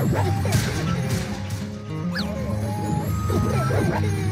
I'm sorry.